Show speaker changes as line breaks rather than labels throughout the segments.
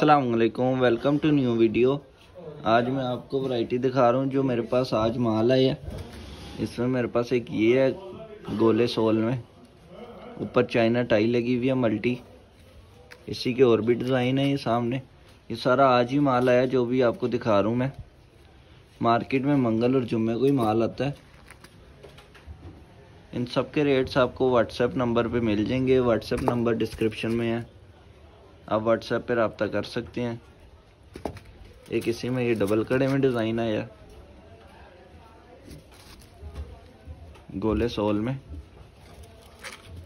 असलकुम welcome to new video आज मैं आपको वैरायटी दिखा रहा हूँ जो मेरे पास आज माल है। इसमें मेरे पास एक ये है, गोले सोल में। ऊपर चाइना टाई लगी हुई है मल्टी इसी के और भी डिज़ाइन है ये सामने। ये सारा आज ही माल आया, जो भी आपको दिखा रहा हूँ मैं। मार्केट में मंगल और जुम्मे को ही माल आता है। इन सब के रेट्स आपको व्हाट्सएप नंबर पे मिल जाएँगे। व्हाट्सएप नंबर डिस्क्रिप्शन में है। आप व्हाट्सएप पर रबता कर सकते हैं। एक इसी में ये डबल कड़े में डिज़ाइन आया। गोले सोल में।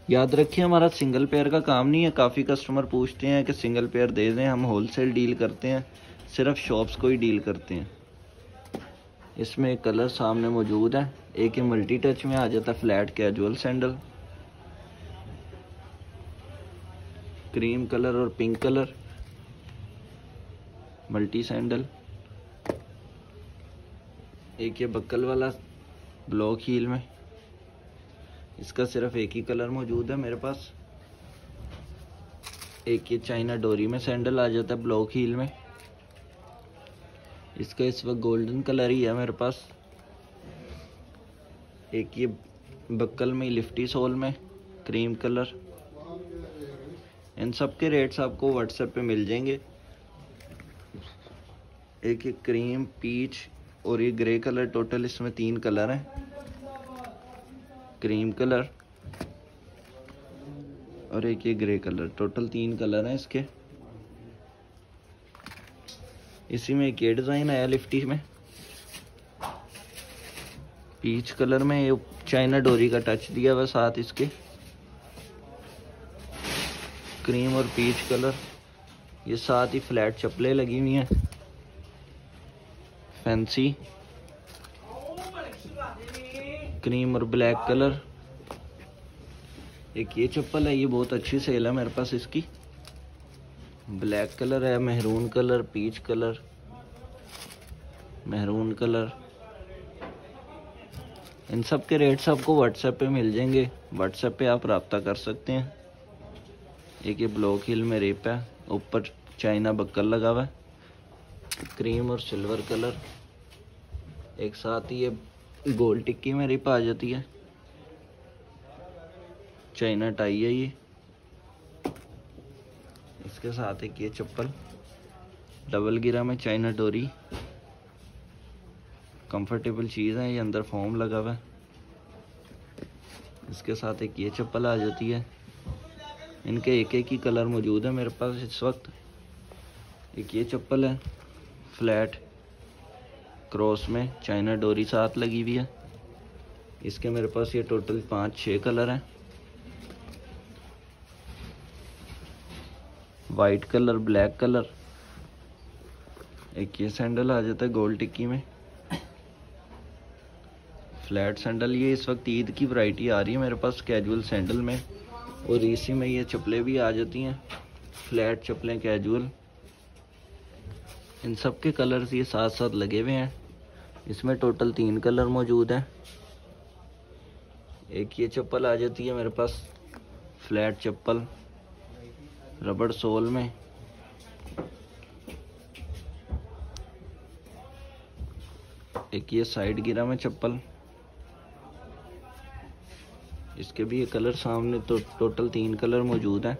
याद रखिए, हमारा सिंगल पेयर का काम नहीं है। काफ़ी कस्टमर पूछते हैं कि सिंगल पेयर दे दें, हम होलसेल डील करते हैं। सिर्फ़ शॉप्स को ही डील करते हैं। इसमें एक कलर सामने मौजूद है। एक ही मल्टी टच में आ जाता है flat casual sandal cream colour और पिंक कलर, मल्टी सैंडल, एक ये बक्कल वाला ब्लॉक हील में। इसका सिर्फ़ एक ही कलर मौजूद है मेरे पास। एक ये चाइना डोरी में सैंडल आ जाता है ब्लॉक हील में। इसका इस वक्त गोल्डन कलर ही है मेरे पास। एक ये बक्कल में लिफ्टी सोल में, क्रीम कलर। इन सब के रेट्स आपको व्हाट्सएप पे मिल जाएँगे। एक एक क्रीम पीच और ये ग्रे कलर टोटल इसमें तीन कलर हैं। क्रीम कलर और एक ये ग्रे कलर टोटल तीन कलर हैं इसके। इसी में एक ये डिज़ाइन आया लिफ्टी में। पीच कलर में ये चाइना डोरी का टच दिया हुआ साथ इसके। क्रीम और पीच कलर ये साथ ही फ्लैट चप्पलें लगी हुई हैं. फैंसी क्रीम और ब्लैक कलर एक ये चप्पल है, ये बहुत अच्छी सेल है मेरे पास इसकी. ब्लैक कलर है maroon colour peach colour maroon colour इन सब के रेट्स आपको व्हाट्सएप पे मिल जाएँगे. व्हाट्सएप पे आप रबता कर सकते हैं. एक ये ब्लॉक हिल में रेप है। ऊपर चाइना बक्कर लगा हुआ है। क्रीम और सिल्वर कलर। एक साथ ही ये गोल टिक्की में रिप आ जाती है। चाइना टाई है ये। इसके साथ एक ये चप्पल। डबल गिरा में चाइना डोरी। कंफर्टेबल चीज़ है, ये अंदर फॉर्म लगा हुआ है। इसके साथ एक ये चप्पल आ जाती है। इनके एक एक ही कलर मौजूद है मेरे पास इस वक्त। एक ये चप्पल है, फ्लैट, क्रॉस में, चाइना डोरी साथ लगी हुई है। इसके मेरे पास ये टोटल पाँच छः कलर हैं। White colour, black colour. एक ये सैंडल आ जाता है गोल टिक्की में। फ्लैट सैंडल, ये इस वक्त ईद की वैरायटी आ रही है मेरे पास, कैजुअल सैंडल में। और इसी में ये चप्पलें भी आ जाती हैं। फ्लैट चप्पलें, कैजुअल। इन सब के कलर्स ये साथ साथ लगे हुए हैं। इसमें टोटल तीन कलर मौजूद हैं। एक ये चप्पल आ जाती है मेरे पास, फ्लैट चप्पल, रबड़ सोल में। एक ये साइड गिरा में चप्पल। इसके भी ये कलर सामने तो टोटल तीन कलर मौजूद हैं।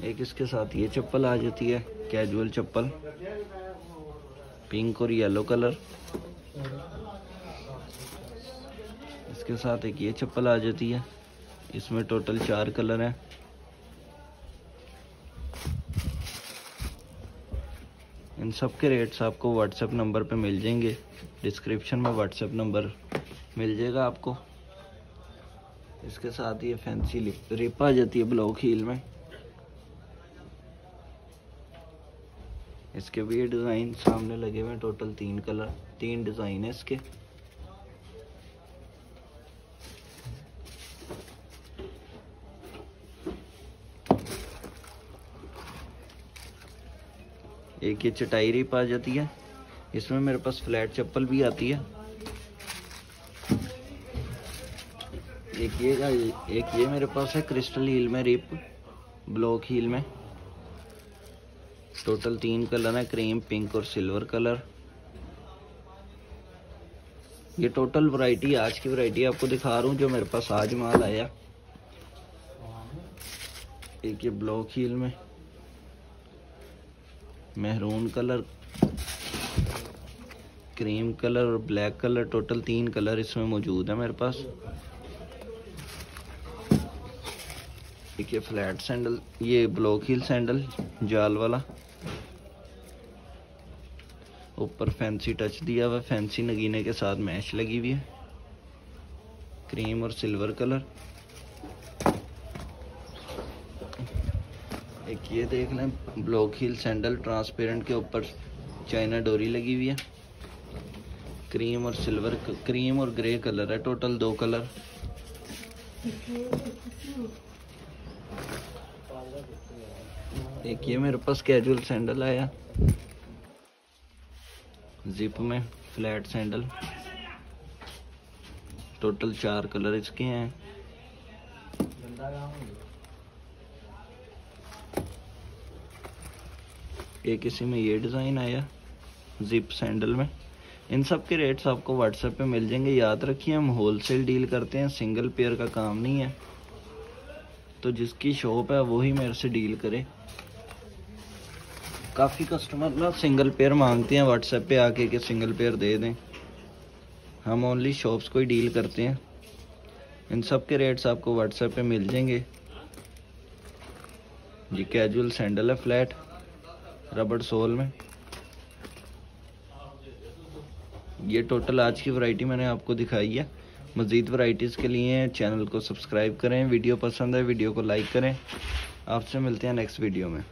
एक इसके साथ ये चप्पल आ जाती है कैजुअल चप्पल। पिंक और येलो कलर इसके साथ एक ये चप्पल आ जाती है, इसमें टोटल चार कलर हैं। इन सब के रेट्स आपको व्हाट्सएप नंबर पे मिल जाएँगे। डिस्क्रिप्शन में व्हाट्सएप नंबर मिल जाएगा आपको। इसके साथ ये फैंसी रिप आ जाती है ब्लॉक हील में। इसके भी डिज़ाइन सामने लगे हुए हैं टोटल तीन कलर तीन डिज़ाइन है इसके। एक ये चटाई रिप आ जाती है। इसमें मेरे पास फ्लैट चप्पल भी आती है। एक ये एक ये मेरे पास है क्रिस्टल हील में रिप, ब्लॉक हील में। टोटल तीन कलर है, क्रीम, पिंक और सिल्वर कलर। ये टोटल वैरायटी, आज की वैरायटी आपको दिखा रहा हूँ, जो मेरे पास आज माल आया। एक ये ब्लॉक हील में। मेहरून कलर, क्रीम कलर और ब्लैक कलर, टोटल तीन कलर इसमें मौजूद है मेरे पास। एक ये फ्लैट सैंडल, ये ब्लॉक हील सैंडल, जाल वाला। ऊपर फैंसी टच दिया हुआ फैंसी नगीने के साथ मैश लगी हुई है। क्रीम और सिल्वर कलर। एक ये देख लें, ब्लॉक हील सैंडल ट्रांसपेरेंट के ऊपर चाइना डोरी लगी हुई है। क्रीम और सिल्वर क्रीम और ग्रे कलर है, टोटल दो कलर। एक ये मेरे पास कैजुअल सैंडल आया। जिप में फ्लैट सैंडल। टोटल चार कलर इसके हैं। एक इसी में ये डिज़ाइन आया जिप सैंडल में। इन सब के रेट्स आपको व्हाट्सएप पे मिल जाएँगे। याद रखिए, हम होलसेल डील करते हैं सिंगल पेयर का काम नहीं है। तो जिसकी शॉप है, वही मेरे से डील करे। काफ़ी कस्टमर ना सिंगल पेयर मांगते हैं व्हाट्सएप पे आके कि सिंगल पेयर दे दें। हम ओनली शॉप्स को ही डील करते हैं। इन सब के रेट्स आपको व्हाट्सएप पे मिल जाएँगे। जी कैजुअल सैंडल है फ्लैट रबड़ सोल में। ये टोटल आज की वैरायटी मैंने आपको दिखाई है। मज़ीद वैरायटीज़ के लिए चैनल को सब्सक्राइब करें। वीडियो पसंद है वीडियो को लाइक करें। आपसे मिलते हैं नेक्स्ट वीडियो में।